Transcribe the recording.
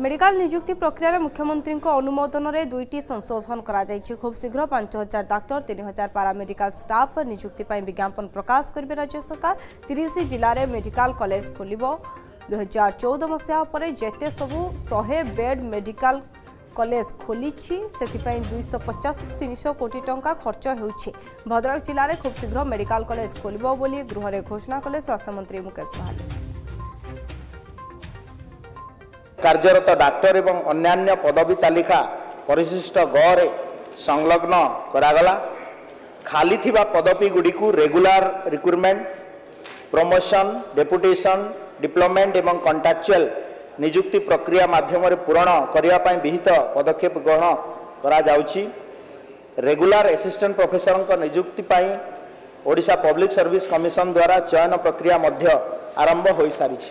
medical निजुक्ति प्रक्रिय मुख्यमंत्री अनुमोदन में दुईट संशोधन करूब शीघ्र पांच हजार डाक्तर तीन हजार पारामेडिकाल स्टाफ निजुक्ति विज्ञापन प्रकाश करेंगे राज्य सरकार तीस जिले में मेडिका कलेज खोल दुईार चौद मसीहा पर जिते सब शहे बेड मेडिकल कलेज खोली से दुईश पचास तीन शौ कोटी टाइम खर्च होद्रक जिले में खूब शीघ्र मेडिका कलेज खोल गृह घोषणा कले स्वास्थ्यमंत्री मुकेश महाली କାର୍ଯ୍ୟରତ ଡାକ୍ତର ଏବଂ ଅନ୍ୟାନ୍ୟ ପଦବୀ ତାଲିକା ପରିଶିଷ୍ଟ ଗରେ ସଂଲଗ୍ନ କରାଗଲା ଖାଲି ଥିବା ପଦବୀଗୁଡ଼ିକୁ regular recruitment promotion deputation deployment ଏବଂ କଣ୍ଟ୍ରାକ୍ଚୁଆଲ ନିଯୁକ୍ତି ପ୍ରକ୍ରିୟା ମାଧ୍ୟମରେ ପୂରଣ କରିବା ପାଇଁ ବିହିତ ପଦକ୍ଷେପ ଗ୍ରହଣ କରାଯାଉଛି ରେଗୁଲାର ଆସିଷ୍ଟାଣ୍ଟ ପ୍ରଫେସରଙ୍କ ନିଯୁକ୍ତି ପାଇଁ ଓଡ଼ିଶା ପବ୍ଲିକ ସର୍ଭିସ କମିଶନ ଦ୍ୱାରା ଚୟନ ପ୍ରକ୍ରିୟା ମଧ୍ୟ ଆରମ୍ଭ ହୋଇସାରିଛି